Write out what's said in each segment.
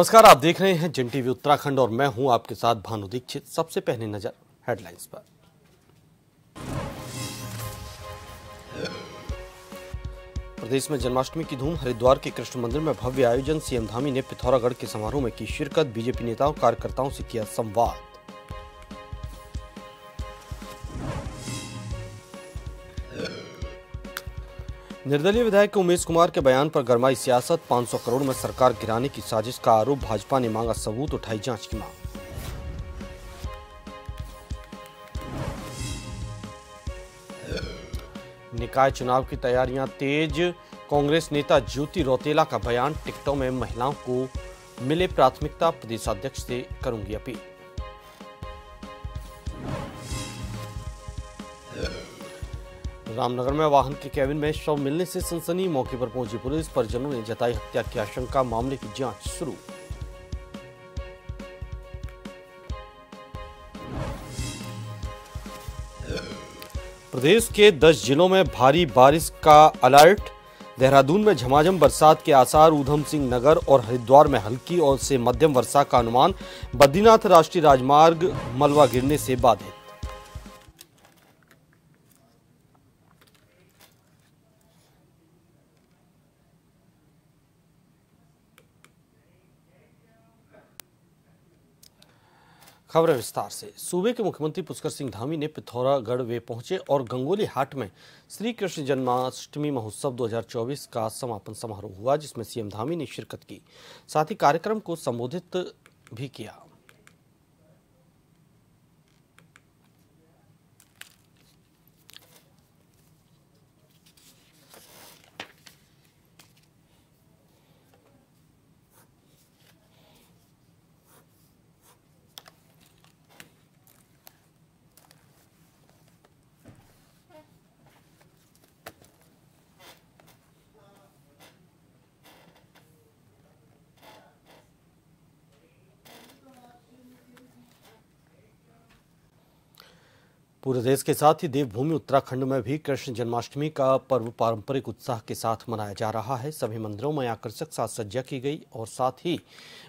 नमस्कार, आप देख रहे हैं जन टीवी उत्तराखंड और मैं हूँ आपके साथ भानु दीक्षित। सबसे पहले नज़र हेडलाइंस पर। प्रदेश में जन्माष्टमी की धूम, हरिद्वार के कृष्ण मंदिर में भव्य आयोजन, सीएम धामी ने पिथौरागढ़ के समारोह में की शिरकत, बीजेपी नेताओं, कार्यकर्ताओं से किया संवाद। निर्दलीय विधायक उमेश कुमार के बयान पर गरमाई सियासत 500 करोड़ में सरकार गिराने की साजिश का आरोप, भाजपा ने मांगा सबूत, उठाई जाँच की मांग। निकाय चुनाव की तैयारियाँ तेज, कांग्रेस नेता ज्योति रौतेला का बयान, टिकटों में महिलाओं को मिले प्राथमिकता, प्रदेशाध्यक्ष से करूँगी अपील। रामनगर में वाहन के कैबिन में शव मिलने से सनसनी मौके पर पहुँची पुलिस, परिजनों ने जताई हत्या की आशंका, मामले की जाँच शुरू। प्रदेश के 10 जिलों में भारी बारिश का अलर्ट। देहरादून में झमाझम बरसात के आसार, ऊधम सिंह नगर और हरिद्वार में हल्की और से मध्यम वर्षा का अनुमान। बद्रीनाथ राष्ट्रीय राजमार्ग मलबा गिरने से बाधित। खबरें विस्तार से। सूबे के मुख्यमंत्री पुष्कर सिंह धामी ने पिथौरागढ़ वे पहुँचे और गंगोली हाट में श्री कृष्ण जन्माष्टमी महोत्सव 2024 का समापन समारोह हुआ, जिसमें सीएम धामी ने शिरकत की। साथ ही कार्यक्रम को संबोधित भी किया। पूरे देश के साथ ही देवभूमि उत्तराखंड में भी कृष्ण जन्माष्टमी का पर्व पारंपरिक उत्साह के साथ मनाया जा रहा है। सभी मंदिरों में आकर्षक साज सज्जा की गई और साथ ही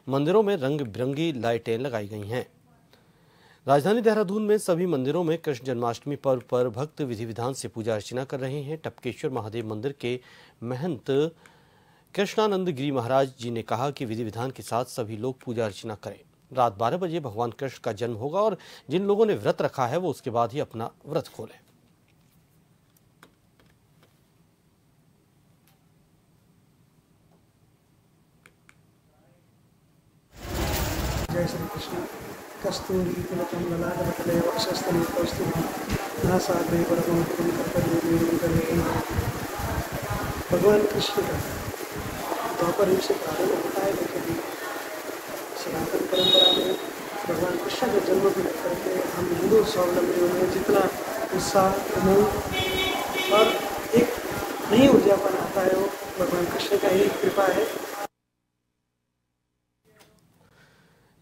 मंदिरों में रंग बिरंगी लाइटें लगाई गई हैं। राजधानी देहरादून में सभी मंदिरों में कृष्ण जन्माष्टमी पर्व पर भक्त विधि विधान से पूजा अर्चना कर रहे हैं। टपकेश्वर महादेव मंदिर के महंत कृष्णानंद गिरी महाराज जी ने कहा कि विधि विधान के साथ सभी लोग पूजा अर्चना करें। रात 12 बजे भगवान कृष्ण का जन्म होगा और जिन लोगों ने व्रत रखा है वो उसके बाद ही अपना व्रत खोलें। जय श्री कृष्ण। कस्तूरी कौस्तुभं नासाग्रे भगवान कृष्ण का द्वापर युग से होता है, लेकिन सनातन परंपरा में भगवान कृष्ण का जन्म को लेकर के हम हिंदू स्वावलंबियों में जितना उत्साह उमंग और एक नई ऊर्जापन आता है वो भगवान कृष्ण का ही कृपा है।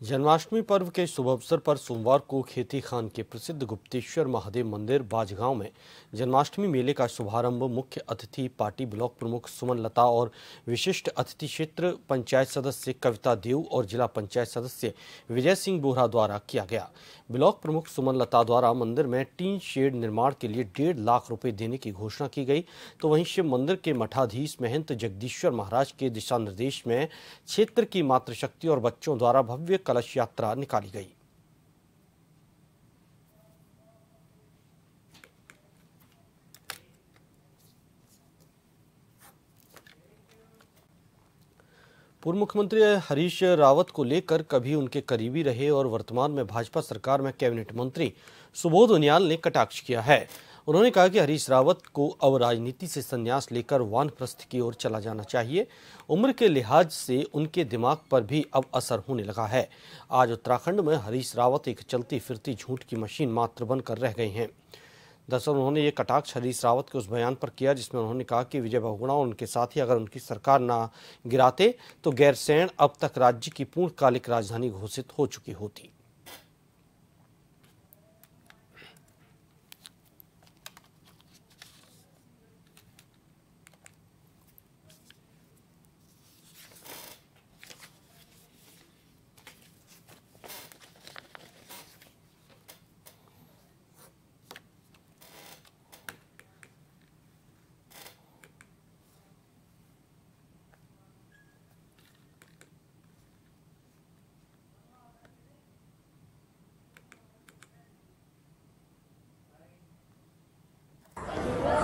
जन्माष्टमी पर्व के शुभ अवसर पर सोमवार को खेती खान के प्रसिद्ध गुप्तेश्वर महादेव मंदिर बाजगांव में जन्माष्टमी मेले का शुभारंभ मुख्य अतिथि पार्टी ब्लॉक प्रमुख सुमन लता और विशिष्ट अतिथि क्षेत्र पंचायत सदस्य कविता देव और जिला पंचायत सदस्य विजय सिंह बोहरा द्वारा किया गया। ब्लॉक प्रमुख सुमन लता द्वारा मंदिर में टीन शेड निर्माण के लिए डेढ़ लाख रुपए देने की घोषणा की गई। तो वहीं शिव मंदिर के मठाधीश महंत जगदीश्वर महाराज के दिशा निर्देश में क्षेत्र की मातृशक्ति और बच्चों द्वारा भव्य कलश यात्रा निकाली गई। पूर्व मुख्यमंत्री हरीश रावत को लेकर कभी उनके करीबी रहे और वर्तमान में भाजपा सरकार में कैबिनेट मंत्री सुबोध उनियाल ने कटाक्ष किया है। उन्होंने कहा कि हरीश रावत को अब राजनीति से संन्यास लेकर वानप्रस्थ की ओर चला जाना चाहिए। उम्र के लिहाज से उनके दिमाग पर भी अब असर होने लगा है। आज उत्तराखंड में हरीश रावत एक चलती फिरती झूठ की मशीन मात्र बनकर रह गए हैं। दरअसल उन्होंने ये कटाक्ष हरीश रावत के उस बयान पर किया, जिसमें उन्होंने कहा कि विजय बहुगुणा और उनके साथी अगर उनकी सरकार ना गिराते तो गैरसैंण अब तक राज्य की पूर्णकालिक राजधानी घोषित हो चुकी होती।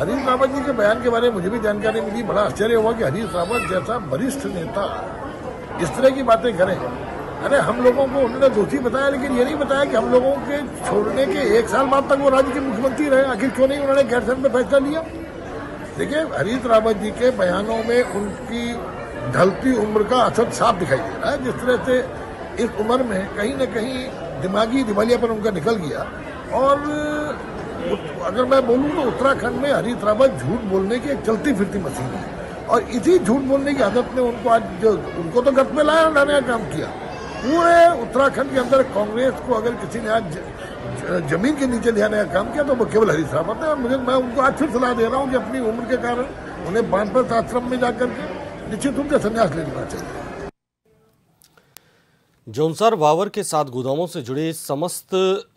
हरीश रावत जी के बयान के बारे में मुझे भी जानकारी मिली। बड़ा आश्चर्य हुआ कि हरीश रावत जैसा वरिष्ठ नेता इस तरह की बातें करें। अरे, हम लोगों को उन्होंने दोषी बताया, लेकिन ये नहीं बताया कि हम लोगों के छोड़ने के एक साल बाद तक वो राज्य के मुख्यमंत्री रहे। आखिर क्यों नहीं उन्होंने गैरसैंण में फैसला लिया? देखिए, हरीश रावत जी के बयानों में उनकी ढलती उम्र का असर साफ़ दिखाई दे रहा है। जिस तरह से इस उम्र में कहीं न कहीं दिमागी दिवालियापन उनका निकल गया। और अगर मैं बोलूँ तो उत्तराखंड में हरीश रावत झूठ बोलने की एक चलती फिरती मशीन है। और इसी झूठ बोलने की आदत ने उनको आज जो, उनको तो गत में लाया, लाने का काम किया। पूरे उत्तराखंड के अंदर कांग्रेस को अगर किसी ने आज ज़मीन के नीचे ले आने का काम किया तो वो केवल हरीश रावत है। और मुझे, मैं उनको आज फिर सलाह दे रहा हूँ कि अपनी उम्र के कारण उन्हें बानपत आश्रम में जाकर के निश्चित रूप से संन्यास ले लेना चाहिए। जौनसर वावर के साथ गोदामों से जुड़े समस्त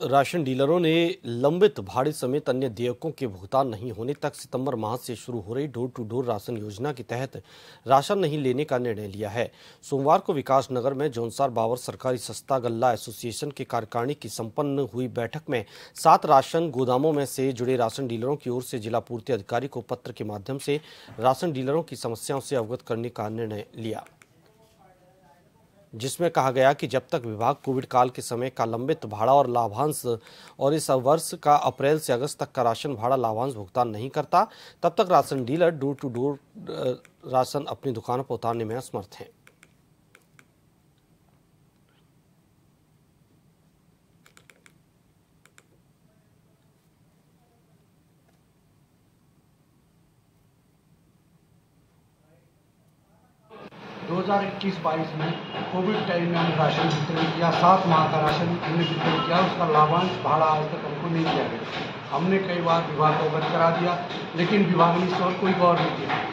राशन डीलरों ने लंबित भाड़े समेत अन्य देयकों के भुगतान नहीं होने तक सितंबर माह से शुरू हो रही डोर टू डोर राशन योजना के तहत राशन नहीं लेने का निर्णय लिया है। सोमवार को विकास नगर में जौनसार बावर सरकारी सस्ता गल्ला एसोसिएशन के कार्यकारिणी की संपन्न हुई बैठक में सात राशन गोदामों में से जुड़े राशन डीलरों की ओर से जिला पूर्ति अधिकारी को पत्र के माध्यम से राशन डीलरों की समस्याओं से अवगत करने का निर्णय लिया। जिसमें कहा गया कि जब तक विभाग कोविड काल के समय का लंबित भाड़ा और लाभांश और इस वर्ष का अप्रैल से अगस्त तक का राशन भाड़ा लाभांश भुगतान नहीं करता, तब तक ration dealer door to door ration अपनी दुकानों पर उतारने में असमर्थ हैं। 2021-22 में कोविड टाइम में हमने राशन वितरण किया, सात माह का राशन हमने वितरण किया, उसका लाभांश भाड़ा आज तक हमको नहीं दिया गया। हमने कई बार विभाग को अवगत करा दिया, लेकिन विभाग ने इस और कोई गौर नहीं किया।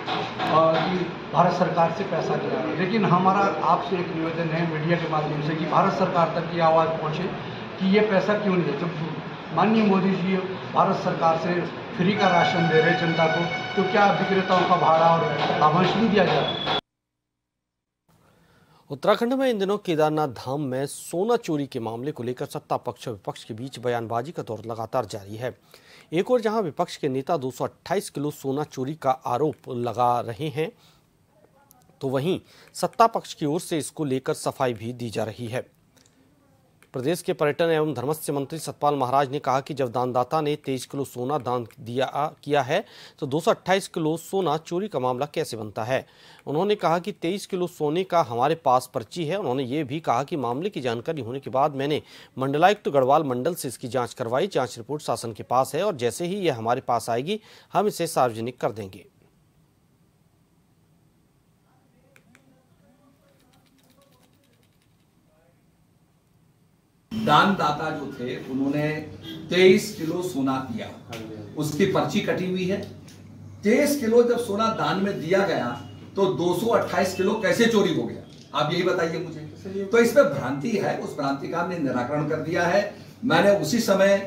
और कि भारत सरकार से पैसा दिया लेकिन हमारा आपसे एक निवेदन है मीडिया के माध्यम से कि भारत सरकार तक ये आवाज़ पहुँचे कि ये पैसा क्यों नहीं जब माननीय मोदी जी भारत सरकार से फ्री का राशन दे रहे जनता को तो क्या विक्रेताओं का भाड़ा और लाभांश नहीं दिया जा रहा? उत्तराखंड में इन दिनों केदारनाथ धाम में सोना चोरी के मामले को लेकर सत्ता पक्ष और विपक्ष के बीच बयानबाजी का दौर लगातार जारी है। एक और जहाँ विपक्ष के नेता 228 किलो सोना चोरी का आरोप लगा रहे हैं तो वहीं सत्ता पक्ष की ओर से इसको लेकर सफ़ाई भी दी जा रही है। प्रदेश के पर्यटन एवं धर्मस्य मंत्री सतपाल महाराज ने कहा कि जब दानदाता ने तेईस किलो सोना दान दिया किया है तो 228 किलो सोना चोरी का मामला कैसे बनता है? उन्होंने कहा कि 23 किलो सोने का हमारे पास पर्ची है। उन्होंने ये भी कहा कि मामले की जानकारी होने के बाद मैंने मंडलायुक्त तो गढ़वाल मंडल से इसकी जाँच करवाई। जाँच रिपोर्ट शासन के पास है और जैसे ही यह हमारे पास आएगी, हम इसे सार्वजनिक कर देंगे। दानदाता जो थे उन्होंने तेईस किलो सोना दिया। उसकी पर्ची कटी हुई है। तेईस किलो जब सोना दान में दिया गया तो 228 किलो कैसे चोरी हो गया? आप यही बताइए मुझे। तो इसमें भ्रांति है उस भ्रांति का हमने निराकरण कर दिया है। मैंने उसी समय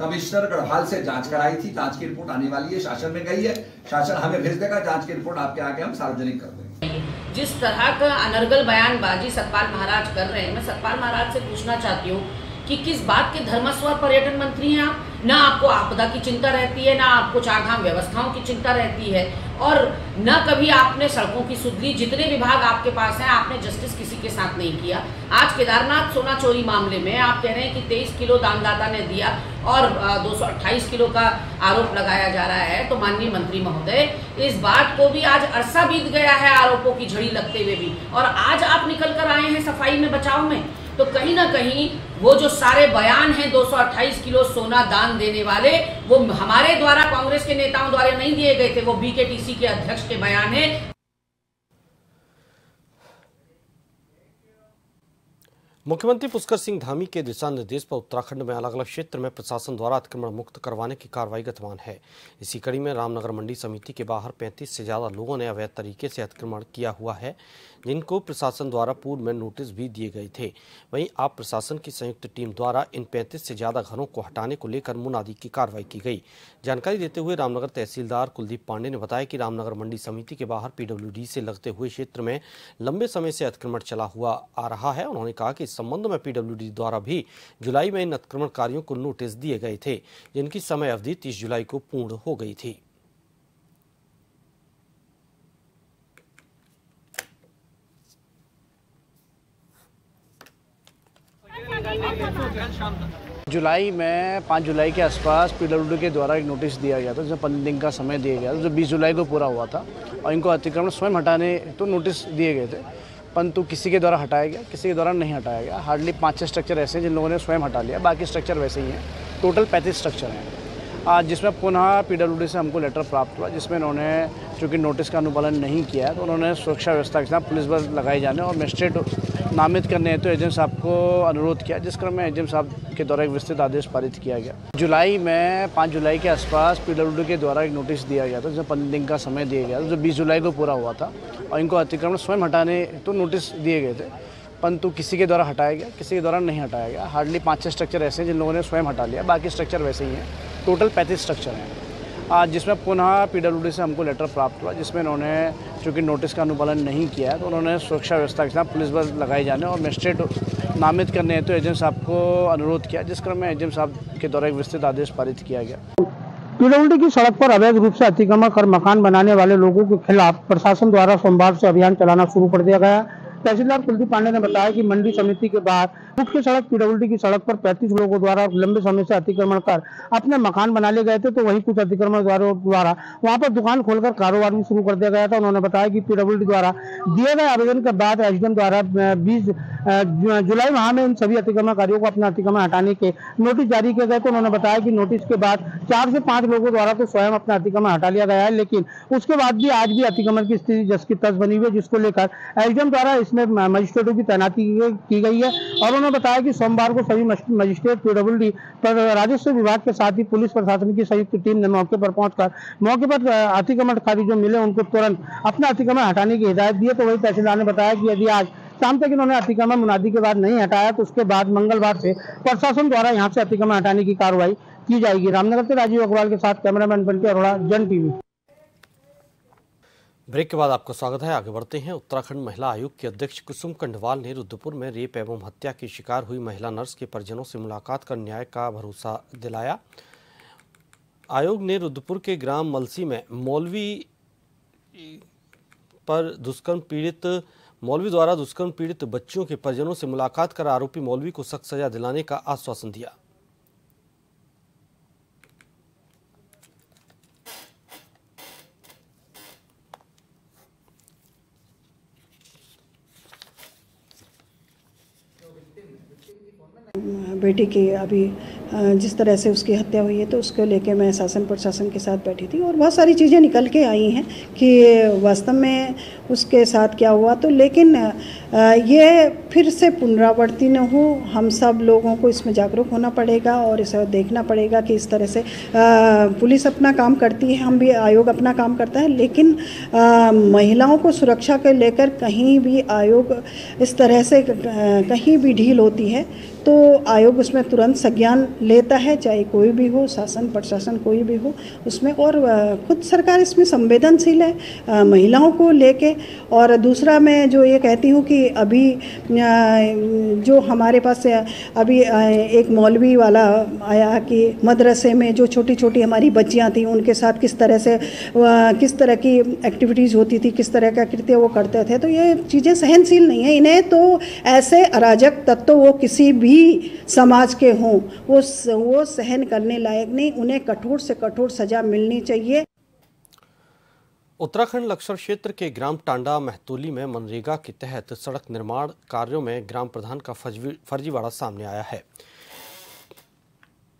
कमिश्नर गढ़वाल से जाँच कराई थी। जाँच की रिपोर्ट आने वाली है शासन में गई है। शासन हमें भेज देगा जाँच की रिपोर्ट आपके आगे हम सार्वजनिक कर देंगे। जिस तरह का अनर्गल बयानबाजी सतपाल महाराज कर रहे हैं मैं सतपाल महाराज से पूछना चाहती हूँ कि किस बात के धर्मस्व पर्यटन मंत्री हैं आप? ना आपको आपदा की चिंता रहती है, ना आपको चारधाम व्यवस्थाओं की चिंता रहती है। और न कभी आपने सड़कों की सुधरी, जितने विभाग आपके पास हैं, आपने जस्टिस किसी के साथ नहीं किया। आज केदारनाथ सोना चोरी मामले में आप कह रहे हैं कि 23 किलो दानदाता ने दिया और 228 किलो का आरोप लगाया जा रहा है तो माननीय मंत्री महोदय, इस बात को भी आज अरसा बीत गया है आरोपों की झड़ी लगते हुए भी। और आज आप निकल कर आए हैं सफ़ाई में बचाव में। तो कहीं ना कहीं वो जो सारे बयान हैं 228 किलो सोना दान देने वाले, वो हमारे द्वारा, कांग्रेस के नेताओं द्वारा नहीं दिए गए थे, वो बीकेटीसी के अध्यक्ष के बयान है। मुख्यमंत्री पुष्कर सिंह धामी के दिशा निर्देश पर उत्तराखंड में अलग अलग क्षेत्र में प्रशासन द्वारा अतिक्रमण मुक्त करवाने की कार्रवाई गतमान है। इसी कड़ी में रामनगर मंडी समिति के बाहर 35 से ज़्यादा लोगों ने अवैध तरीके से अतिक्रमण किया हुआ है, जिनको प्रशासन द्वारा पूर्व में नोटिस भी दिए गए थे। वहीं आप प्रशासन की संयुक्त टीम द्वारा इन पैंतीस से ज़्यादा घरों को हटाने को लेकर मुनादी की कार्रवाई की गई। जानकारी देते हुए रामनगर तहसीलदार कुलदीप पांडे ने बताया कि रामनगर मंडी समिति के बाहर पीडब्ल्यूडी से लगते हुए क्षेत्र में लंबे समय से अतिक्रमण चला हुआ आ रहा है। उन्होंने कहा कि संबंध में पीडब्ल्यूडी द्वारा भी जुलाई में इन अतिक्रमणकारियों को नोटिस दिए गए थे, जिनकी समय अवधि तीस जुलाई को पूर्ण हो गई थी। जुलाई में, पाँच जुलाई के आसपास पीडब्ल्यूडी के द्वारा एक नोटिस दिया गया था, जिसमें पंद्रह दिन का समय दिया गया था, जो बीस जुलाई को पूरा हुआ था, और इनको अतिक्रमण स्वयं हटाने तो नोटिस दिए गए थे। परंतु किसी के द्वारा हटाया गया, किसी के द्वारा नहीं हटाया गया। हार्डली पाँच छः स्ट्रक्चर ऐसे हैं जिन लोगों ने स्वयं हटा लिया। बाकी स्ट्रक्चर वैसे ही हैं। टोटल पैंतीस स्ट्रक्चर हैं। आज जिसमें पुनः पीडब्ल्यूडी से हमको लेटर प्राप्त हुआ, जिसमें उन्होंने चूँकि नोटिस का अनुपालन नहीं किया तो उन्होंने सुरक्षा व्यवस्था के साथ पुलिस बल लगाए जाने और मजिस्ट्रेट नामित करने हेतु तो एजेंट साहब को अनुरोध किया। जिस क्रम में एजेंट साहब के द्वारा एक विस्तृत आदेश पारित किया गया। जुलाई में, पाँच जुलाई के आसपास पीडब्ल्यूडी के द्वारा एक नोटिस दिया गया था, जिसमें पंद्रह दिन का समय दिया गया था, जो बीस जुलाई को पूरा हुआ था। और इनको अतिक्रमण स्वयं हटाने तो नोटिस दिए गए थे, परंतु किसी के द्वारा हटाया गया, किसी के द्वारा नहीं हटाया गया। हार्डली पाँच छः स्ट्रक्चर ऐसे हैं जिन लोगों ने स्वयं हटा लिया, बाकी स्ट्रक्चर वैसे ही हैं। टोटल पैंतीस स्ट्रक्चर हैं। जिसमें पुनः पीडब्ल्यूडी से हमको लेटर प्राप्त हुआ, जिसमें इन्होंने, चूँकि नोटिस का अनुपालन नहीं किया है तो उन्होंने सुरक्षा व्यवस्था के साथ पुलिस बल लगाए जाने और मजिस्ट्रेट नामित करने हेतु तो एजेंट साहब को अनुरोध किया, जिस क्रम में एजेंट साहब के द्वारा एक विस्तृत आदेश पारित किया गया। पीडब्ल्यूडी की सड़क पर अवैध रूप से अतिक्रमण कर मकान बनाने वाले लोगों के खिलाफ प्रशासन द्वारा सोमवार से अभियान चलाना शुरू कर दिया गया। तहसीलदार कुलदीप पांडे ने बताया कि मंडी समिति के बाद मुख्य सड़क पीडब्ल्यूडी की सड़क पर 35 लोगों द्वारा लंबे समय से अतिक्रमण कर अपने मकान बना लिए गए थे तो वहीं कुछ अतिक्रमण द्वारा वहाँ पर दुकान खोलकर कारोबार भी शुरू कर दिया गया था। उन्होंने बताया कि पीडब्ल्यूडी द्वारा दिए गए आवेदन के बाद एसडीएम द्वारा बीस जुलाई माह में इन सभी अतिक्रमणकारियों को अपना अतिक्रमण हटाने के नोटिस जारी किए गए तो उन्होंने बताया कि नोटिस के बाद चार से पाँच लोगों द्वारा तो स्वयं अपना अतिक्रमण हटा लिया गया है, लेकिन उसके बाद भी आज भी अतिक्रमण की स्थिति जस की तस बनी हुई है, जिसको लेकर एसडीएम द्वारा इसमें मजिस्ट्रेटों की तैनाती की गई है और उन्होंने बताया कि सोमवार को सभी मजिस्ट्रेट पीडब्ल्यूडी पर राजस्व विभाग के साथ ही पुलिस प्रशासन की संयुक्त टीम ने मौके पर पहुंचकर मौके पर अतिक्रमणकारी जो मिले उनको तुरंत अपना अतिक्रमण हटाने की हिदायत दी तो वही तहसीलदार ने बताया कि यदि आज शाम तक इन्होंने अतिक्रमण मुनादी के बाद नहीं हटाया तो उसके बाद मंगलवार से प्रशासन द्वारा यहाँ से अतिक्रमण हटाने की कार्रवाई की जाएगी। रामनगर से राजीव अग्रवाल के साथ कैमरामैन बनके अरोड़ा, जन टीवी। ब्रेक के बाद आपका स्वागत है। आगे बढ़ते हैं। उत्तराखंड महिला आयोग की अध्यक्ष कुसुम कंडवाल ने रुद्रपुर में रेप एवं हत्या की शिकार हुई महिला नर्स के परिजनों से मुलाकात कर न्याय का भरोसा दिलाया। आयोग ने रुद्रपुर के ग्राम मलसी में मौलवी पर दुष्कर्म पीड़ित, मौलवी द्वारा दुष्कर्म पीड़ित बच्चियों के परिजनों से मुलाकात कर आरोपी मौलवी को सख्त सजा दिलाने का आश्वासन दिया। बेटी की अभी जिस तरह से उसकी हत्या हुई है तो उसको लेके मैं शासन प्रशासन के साथ बैठी थी और बहुत सारी चीज़ें निकल के आई हैं कि वास्तव में उसके साथ क्या हुआ। तो लेकिन ये फिर से पुनरावर्ती न हो, हम सब लोगों को इसमें जागरूक होना पड़ेगा और इसे देखना पड़ेगा कि इस तरह से पुलिस अपना काम करती है, हम भी, आयोग अपना काम करता है। लेकिन महिलाओं को सुरक्षा के लेकर कहीं भी आयोग इस तरह से कहीं भी ढील होती है तो आयोग उसमें तुरंत संज्ञान लेता है, चाहे कोई भी हो, शासन, प्रशासन कोई भी हो, उसमें और खुद सरकार इसमें संवेदनशील है महिलाओं को लेके। और दूसरा मैं जो ये कहती हूँ कि अभी जो हमारे पास अभी एक मौलवी वाला आया कि मदरसे में जो छोटी छोटी हमारी बच्चियाँ थी, उनके साथ किस तरह से किस तरह की एक्टिविटीज़ होती थी, किस तरह का कृत्य वो करते थे तो ये चीज़ें सहनशील नहीं है। इन्हें तो ऐसे अराजक तत्व वो किसी भी भी समाज के हों, वो वो सहन करने लायक नहीं, उन्हें कठोर से कठोर सजा मिलनी चाहिए। उत्तराखंड लक्ष्य क्षेत्र के ग्राम टांडा महतोली में मनरेगा के तहत सड़क निर्माण कार्यों में ग्राम प्रधान का फर्जीवाड़ा सामने आया है।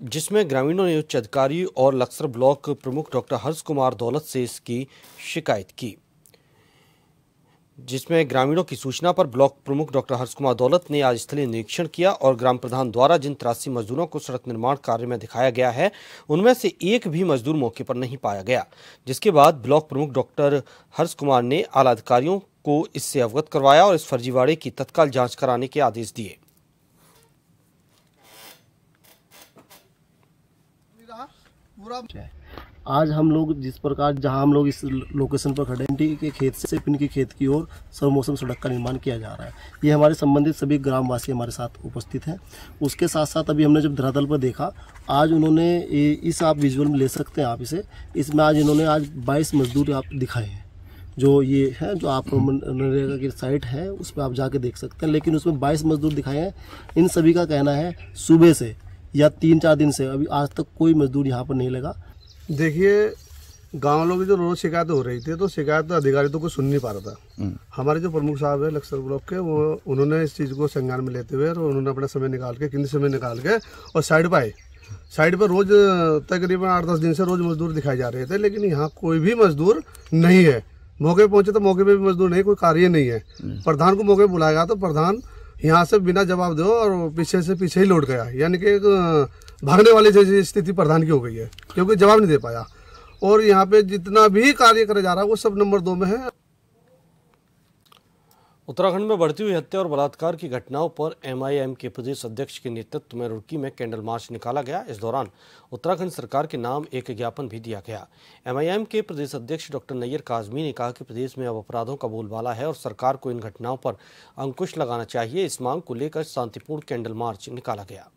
जिसमें ग्रामीणों ने उच्च अधिकारी और लक्सर ब्लॉक प्रमुख डॉक्टर हर्ष कुमार दौलत से इसकी शिकायत की। जिसमें ग्रामीणों की सूचना पर ब्लॉक प्रमुख डॉक्टर हर्ष कुमार दौलत ने आज स्थलीय निरीक्षण किया और ग्राम प्रधान द्वारा जिन तिरासी मजदूरों को सड़क निर्माण कार्य में दिखाया गया है, उनमें से एक भी मजदूर मौके पर नहीं पाया गया। जिसके बाद ब्लॉक प्रमुख डॉक्टर हर्ष कुमार ने आला अधिकारियों को इससे अवगत करवाया और इस फर्जीवाड़े की तत्काल जाँच कराने के आदेश दिए। पूरा आज हम लोग जिस प्रकार जहाँ हम लोग इस लोकेशन पर खड़े हैं के खेत से पिन के खेत की ओर सर्वमौसम सड़क का निर्माण किया जा रहा है। ये हमारे संबंधित सभी ग्रामवासी हमारे साथ उपस्थित हैं। उसके साथ साथ अभी हमने जब धरातल पर देखा आज उन्होंने इस आप विजुअल में ले सकते हैं आप इसे। इसमें आज इन्होंने आज बाईस मजदूर आप दिखाए हैं। जो ये है जो आप मनरेगा की साइट है उस पर आप जाके देख सकते हैं। लेकिन उसमें 22 मजदूर दिखाए हैं। इन सभी का कहना है सुबह से या तीन चार दिन से अभी आज तक कोई मजदूर यहाँ पर नहीं लगा। देखिए गाँव लोग जो रोज शिकायत हो रही थी तो शिकायत अधिकारी तो कुछ सुन नहीं पा रहा था। हमारे जो प्रमुख साहब है लक्सर ब्लॉक के वो उन्होंने इस चीज़ को संज्ञान में लेते हुए और उन्होंने अपना समय निकाल के किन्नी समय निकाल के और साइड पर आए। साइड पर रोज तकरीबन आठ दस दिन से रोज मजदूर दिखाई जा रहे थे लेकिन यहाँ कोई भी मजदूर नहीं है। मौके पहुँचे तो मौके पे भी मजदूर नहीं कोई कार्य नहीं है। प्रधान को मौके बुलाया गया तो प्रधान यहाँ से बिना जवाब दो और पीछे से पीछे ही लौट गया। यानी कि एक भागने वाली जैसी स्थिति प्रधान की हो गई है, क्योंकि जवाब नहीं दे पाया। और यहाँ पे जितना भी कार्य करा जा रहा है, वो सब नंबर दो में है। उत्तराखंड में बढ़ती हुई हत्या और बलात्कार की घटनाओं पर एमआईएम के प्रदेश अध्यक्ष के नेतृत्व में रुड़की में कैंडल मार्च निकाला गया। इस दौरान उत्तराखंड सरकार के नाम एक ज्ञापन भी दिया गया। एमआईएम के प्रदेश अध्यक्ष डॉक्टर नैयर काजमी ने कहा कि प्रदेश में अब अपराधों का बोलबाला है और सरकार को इन घटनाओं पर अंकुश लगाना चाहिए। इस मांग को लेकर शांतिपूर्ण कैंडल मार्च निकाला गया।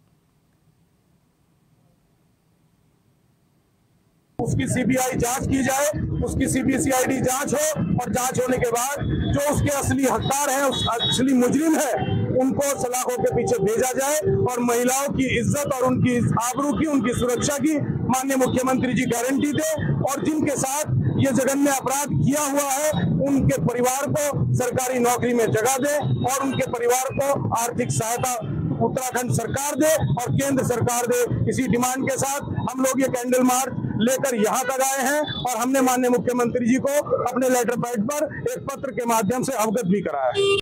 उसकी सीबीआई जाँच की जाए, उसकी सीबीसीआईडी जाँच हो और जाँच होने के बाद जो उसके असली हकदार हैं, उस असली मुजरिम है, उनको सलाखों के पीछे भेजा जाए और महिलाओं की इज़्ज़त और उनकी आबरू की, उनकी सुरक्षा की माननीय मुख्यमंत्री जी गारंटी दे और जिनके साथ ये जघन्य अपराध किया हुआ है, उनके परिवार को सरकारी नौकरी में जगह दे और उनके परिवार को आर्थिक सहायता उत्तराखंड सरकार दे और केंद्र सरकार दे। इसी डिमांड के साथ हम लोग ये कैंडल मार्च लेकर यहाँ तक आए हैं और हमने माननीय मुख्यमंत्री जी को अपने लेटर पैड पर एक पत्र के माध्यम से अवगत भी कराया है।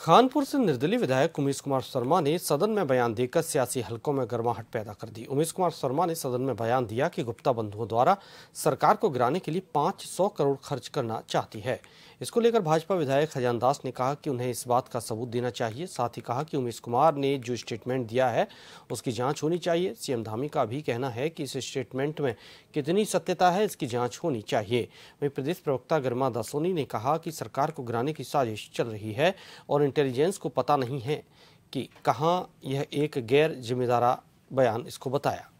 खानपुर से निर्दलीय विधायक उमेश कुमार शर्मा ने सदन में बयान देकर सियासी हलकों में गर्माहट पैदा कर दी। उमेश कुमार शर्मा ने सदन में बयान दिया कि गुप्ता बंधुओं द्वारा सरकार को गिराने के लिए 500 करोड़ खर्च करना चाहती है। इसको लेकर भाजपा विधायक खजान दास ने कहा कि उन्हें इस बात का सबूत देना चाहिए। साथ ही कहा कि उमेश कुमार ने जो स्टेटमेंट दिया है, उसकी जाँच होनी चाहिए। सीएम धामी का भी कहना है कि इस स्टेटमेंट में कितनी सत्यता है, इसकी जाँच होनी चाहिए। वहीं प्रदेश प्रवक्ता गर्मा दासोनी ने कहा कि सरकार को गिराने की साजिश चल रही है और इंटेलिजेंस को पता नहीं है कि कहाँ यह एक गैर जिम्मेदारा बयान इसको बताया।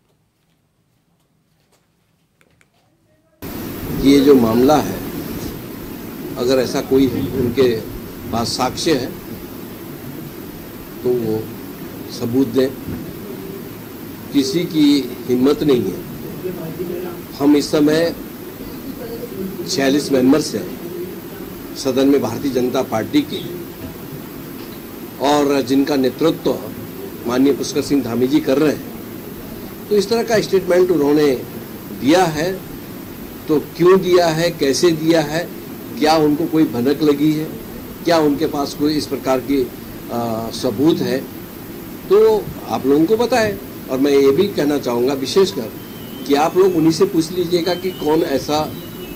ये जो मामला है अगर ऐसा कोई उनके पास साक्ष्य है तो वो सबूत दें। किसी की हिम्मत नहीं है। हम इस समय छियालीस मेंबर्स हैं, सदन में भारतीय जनता पार्टी के। और जिनका नेतृत्व माननीय पुष्कर सिंह धामी जी कर रहे हैं। तो इस तरह का स्टेटमेंट उन्होंने दिया है। तो क्यों दिया है? कैसे दिया है? क्या उनको कोई भनक लगी है? क्या उनके पास कोई इस प्रकार की सबूत है? तो आप लोगों को पता है, और मैं ये भी कहना चाहूँगा विशेषकर कि आप लोग उन्हीं से पूछ लीजिएगा कि कौन ऐसा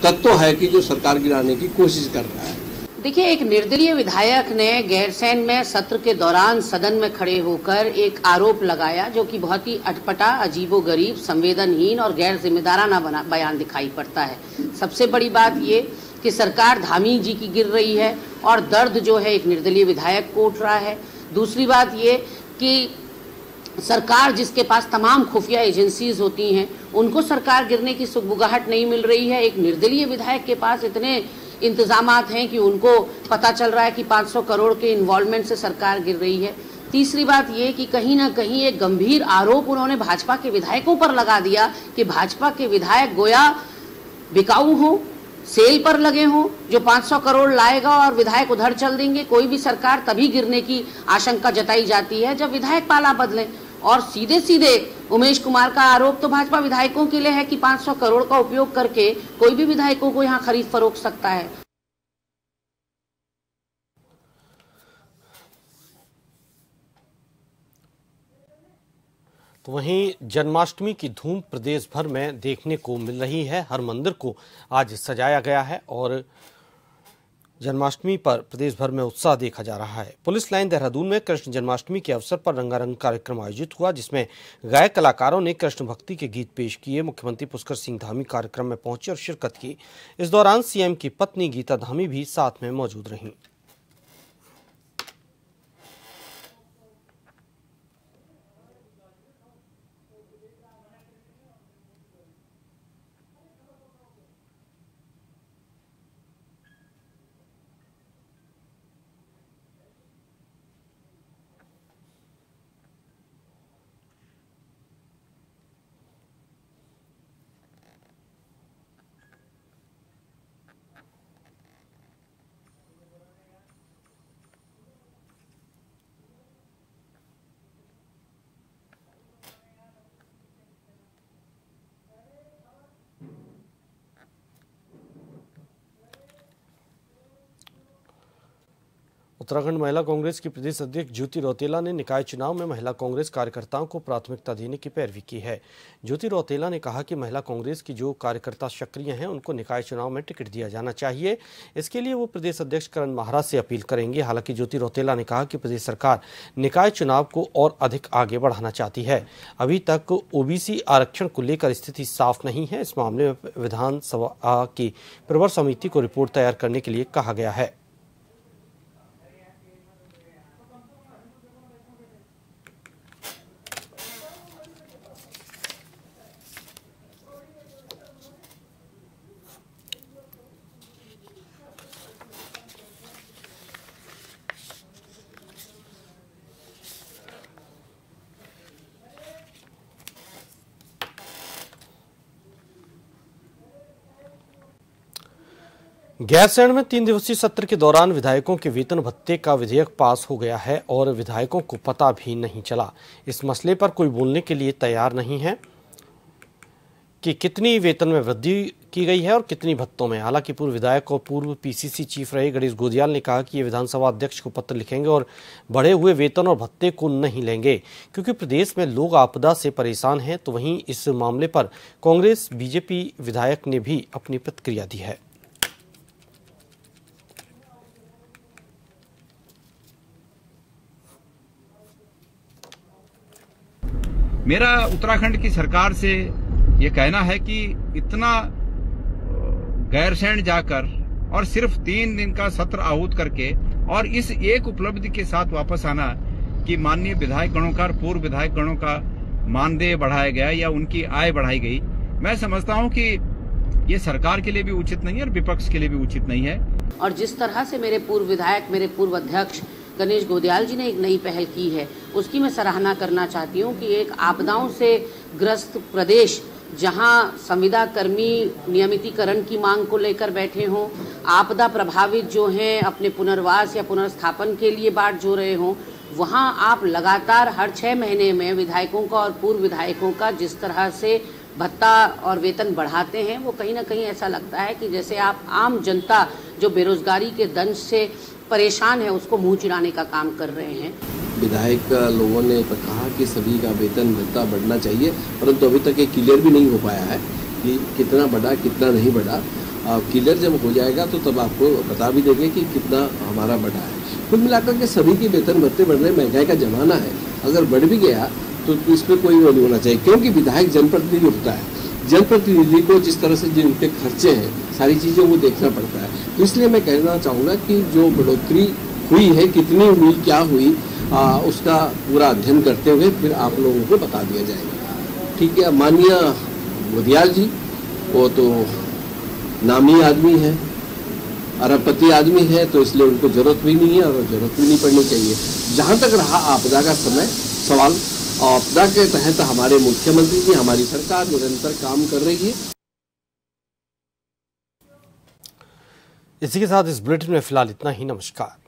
तत्व है कि जो सरकार गिराने की कोशिश कर रहा है। देखिए, एक निर्दलीय विधायक ने गैरसैन में सत्र के दौरान सदन में खड़े होकर एक आरोप लगाया जो कि बहुत ही अटपटा अजीबो गरीब संवेदनहीन और गैर जिम्मेदाराना बयान दिखाई पड़ता है। सबसे बड़ी बात ये कि सरकार धामी जी की गिर रही है और दर्द जो है एक निर्दलीय विधायक को उठ रहा है। दूसरी बात ये कि सरकार जिसके पास तमाम खुफिया एजेंसीज होती हैं, उनको सरकार गिरने की सुगबुगाहट नहीं मिल रही है। एक निर्दलीय विधायक के पास इतने इंतज़ाम हैं कि उनको पता चल रहा है कि 500 करोड़ के इन्वॉल्वमेंट से सरकार गिर रही है। तीसरी बात ये कि कहीं ना कहीं एक गंभीर आरोप उन्होंने भाजपा के विधायकों पर लगा दिया कि भाजपा के विधायक गोया बिकाऊ हो सेल पर लगे हों, जो 500 करोड़ लाएगा और विधायक उधर चल देंगे, कोई भी सरकार तभी गिरने की आशंका जताई जाती है जब विधायक पाला बदले। और सीधे सीधे उमेश कुमार का आरोप तो भाजपा विधायकों के लिए है कि 500 करोड़ का उपयोग करके कोई भी विधायकों को यहाँ खरीद फरोख सकता है। तो वहीं जन्माष्टमी की धूम प्रदेश भर में देखने को मिल रही है। हर मंदिर को आज सजाया गया है और जन्माष्टमी पर प्रदेश भर में उत्साह देखा जा रहा है। पुलिस लाइन देहरादून में कृष्ण जन्माष्टमी के अवसर पर रंगारंग कार्यक्रम आयोजित हुआ, जिसमें गायक कलाकारों ने कृष्ण भक्ति के गीत पेश किए। मुख्यमंत्री पुष्कर सिंह धामी कार्यक्रम में पहुँचे और शिरकत की। इस दौरान सीएम की पत्नी गीता धामी भी साथ में मौजूद रहीं। उत्तराखंड महिला कांग्रेस की प्रदेश अध्यक्ष ज्योति रौतेला ने निकाय चुनाव में महिला कांग्रेस कार्यकर्ताओं को प्राथमिकता देने की पैरवी की है। ज्योति रौतेला ने कहा कि महिला कांग्रेस की जो कार्यकर्ता सक्रिय हैं, उनको निकाय चुनाव में टिकट दिया जाना चाहिए। इसके लिए वो प्रदेश अध्यक्ष करण महाराज से अपील करेंगे। हालाँकि ज्योति रौतेला ने कहा कि प्रदेश सरकार निकाय चुनाव को और अधिक आगे बढ़ाना चाहती है। अभी तक ओबीसी आरक्षण को लेकर स्थिति साफ़ नहीं है। इस मामले में विधानसभा की प्रवर समिति को रिपोर्ट तैयार करने के लिए कहा गया है। गैरसैंण में तीन दिवसीय सत्र के दौरान विधायकों के वेतन भत्ते का विधेयक पास हो गया है और विधायकों को पता भी नहीं चला। इस मसले पर कोई बोलने के लिए तैयार नहीं है कि कितनी वेतन में वृद्धि की गई है और कितनी भत्तों में। हालाँकि पूर्व विधायक और पूर्व पीसीसी चीफ रहे गणेश गोदियाल ने कहा कि ये विधानसभा अध्यक्ष को पत्र लिखेंगे और बढ़े हुए वेतन और भत्ते को नहीं लेंगे। क्योंकि प्रदेश में लोग आपदा से परेशान हैं तो वहीं इस मामले पर कांग्रेस, बीजेपी विधायक ने भी अपनी प्रतिक्रिया दी है। मेरा उत्तराखंड की सरकार से ये कहना है कि इतना गैरसैंण जाकर और सिर्फ़ तीन दिन का सत्र आहूत करके और इस एक उपलब्धि के साथ वापस आना कि माननीय विधायक गणों का पूर्व विधायक गणों का मानदेय बढ़ाया गया या उनकी आय बढ़ाई गई, मैं समझता हूँ कि ये सरकार के लिए भी उचित नहीं है और विपक्ष के लिए भी उचित नहीं है। और जिस तरह से मेरे पूर्व विधायक, मेरे पूर्व अध्यक्ष गणेश गोदयाल जी ने एक नई पहल की है उसकी मैं सराहना करना चाहती हूँ कि एक आपदाओं से ग्रस्त प्रदेश, जहाँ संविदा कर्मी नियमितीकरण की मांग को लेकर बैठे हों, आपदा प्रभावित जो हैं, अपने पुनर्वास या पुनर्स्थापन के लिए बाट जो रहे हों, वहाँ आप लगातार हर छः महीने में विधायकों का और पूर्व विधायकों का जिस तरह से भत्ता और वेतन बढ़ाते हैं, वो कहीं ना कहीं ऐसा लगता है कि जैसे आप आम जनता जो बेरोजगारी के दंश से परेशान है, उसको मुँह चिराने का काम कर रहे हैं। विधायक लोगों ने कहा कि सभी का वेतन भत्ता बढ़ना चाहिए, परंतु अभी तक ये क्लियर भी नहीं हो पाया है कि कितना बढ़ा, कितना नहीं बढ़ा। क्लियर जब हो जाएगा तो तब आपको बता भी देंगे कि कितना हमारा बढ़ा है। कुल मिलाकर के सभी के वेतन भत्ते बढ़ रहे महँगाई का जमाना है। अगर बढ़ भी गया तो इस पर कोई वो होना चाहिए, क्योंकि विधायक जनप्रतिनिधि होता है। जनप्रतिनिधि को जिस तरह से जिनके खर्चे हैं, सारी चीज़ें वो देखना पड़ता है। तो इसलिए मैं कहना चाहूँगा कि जो बढ़ोतरी हुई है, कितनी हुई, क्या हुई आ, उसका पूरा अध्ययन करते हुए फिर आप लोगों को बता दिया जाएगा। ठीक है माननीय गोदियाल जी वो तो नामी आदमी है अरबपति आदमी है तो इसलिए उनको ज़रूरत भी नहीं है और ज़रूरत भी नहीं पड़नी चाहिए। जहाँ तक रहा आपदा का समय सवाल आपदा के तहत हमारे मुख्यमंत्री जी हमारी सरकार निरंतर काम कर रही है। इसी के साथ इस बुलेटिन में फ़िलहाल इतना ही नमस्कार।